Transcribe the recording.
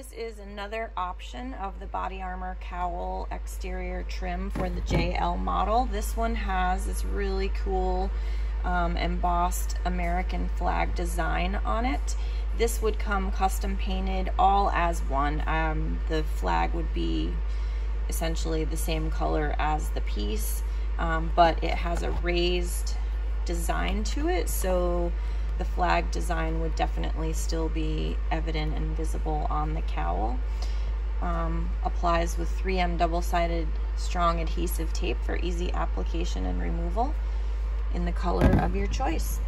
This is another option of the body armor cowl exterior trim for the JL model. This one has this really cool um, embossed American flag design on it. This would come custom painted all as one. Um, the flag would be essentially the same color as the piece, um, but it has a raised design to it. So the flag design would definitely still be evident and visible on the cowl. Um, applies with 3M double-sided strong adhesive tape for easy application and removal in the color of your choice.